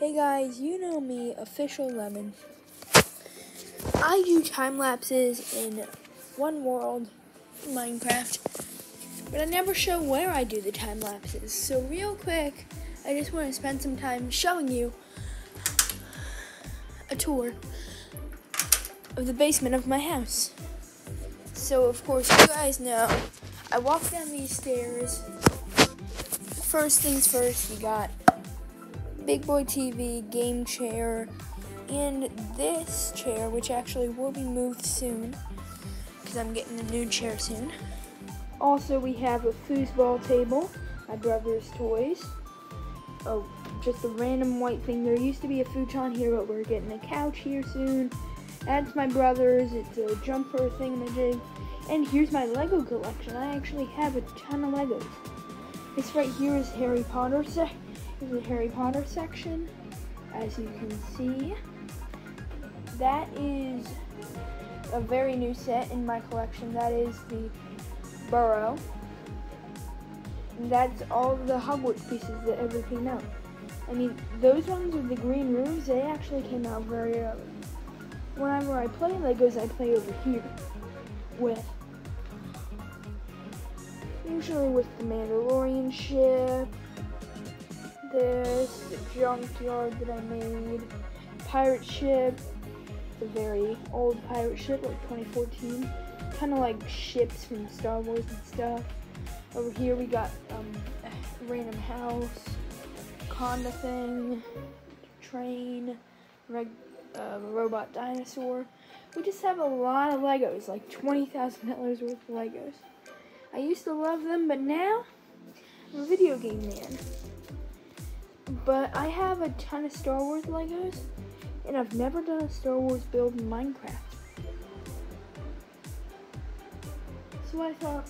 Hey guys, you know me, Official Lemon. I do time lapses in One World, Minecraft, but I never show where I do the time lapses. So, real quick, I just want to spend some time showing you a tour of the basement of my house. So, of course, you guys know I walk down these stairs. First things first, you got Big Boy TV, game chair, and this chair, which actually will be moved soon because I'm getting a new chair soon. Also, we have a foosball table, my brother's toys. Oh, just a random white thing. There used to be a futon here, but we're getting a couch here soon. That's my brother's. It's a jumper thingamajig. And here's my Lego collection. I actually have a ton of Legos. This right here is Harry Potter the Harry Potter section. As you can see, that is a very new set in my collection. That is the Burrow. And that's all the Hogwarts pieces that ever came out. I mean, those ones with the green roofs, they actually came out very early. Whenever I play Legos, I play over here with usually with the Mandalorian ship, this, junkyard that I made, pirate ship, the very old pirate ship, like 2014, kind of like ships from Star Wars and stuff. Over here we got um, a random house, Conda thing, train, reg, uh, robot dinosaur. We just have a lot of Legos, like $20,000 worth of Legos. I used to love them, but now I'm a video game man. But I have a ton of Star Wars Legos, and I've never done a Star Wars build in Minecraft. So I thought,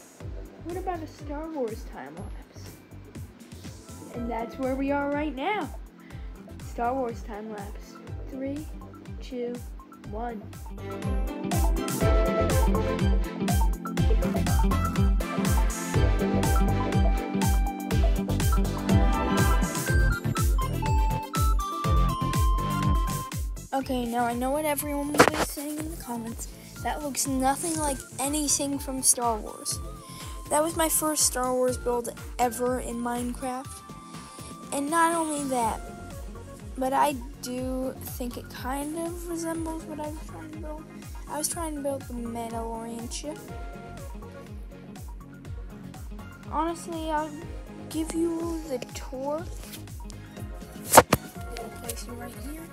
what about a Star Wars time lapse? And that's where we are right now. Star Wars time lapse. Three, two, one. Okay, now I know what everyone be saying in the comments. That looks nothing like anything from Star Wars. That was my first Star Wars build ever in Minecraft. And not only that, but I do think it kind of resembles what I was trying to build. I was trying to build the Mandalorian ship. Honestly, I'll give you the tour. Place right here.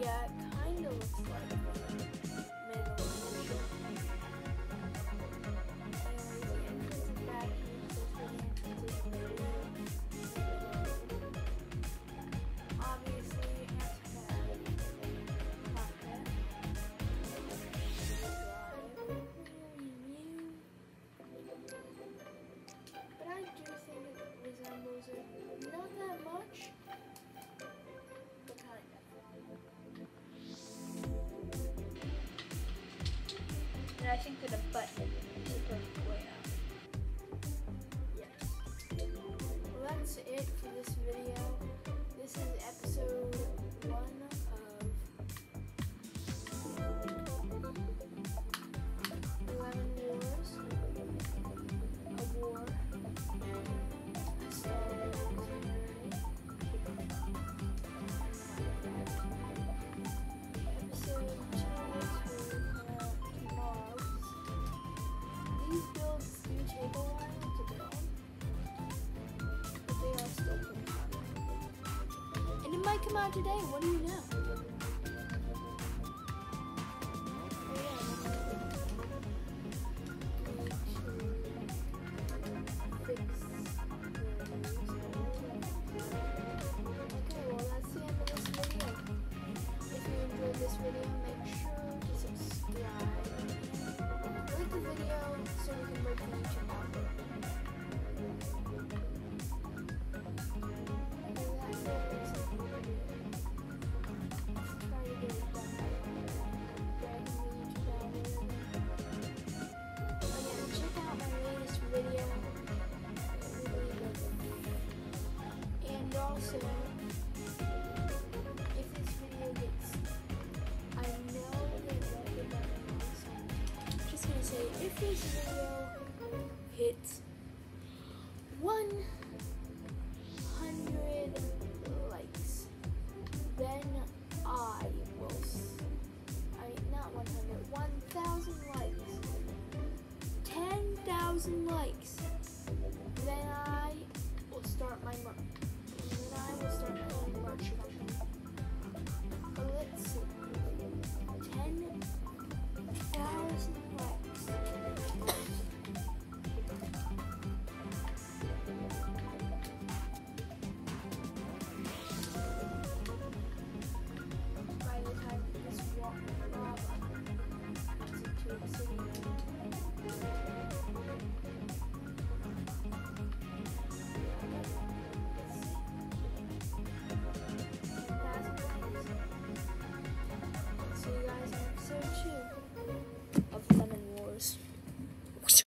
Yeah, it kind of looks like And I it might come out today. What do you know? also, if this video gets, I know that the just gonna say, if this video hits 100 likes, then I will, I not 100, 1,000 likes, 10,000 likes.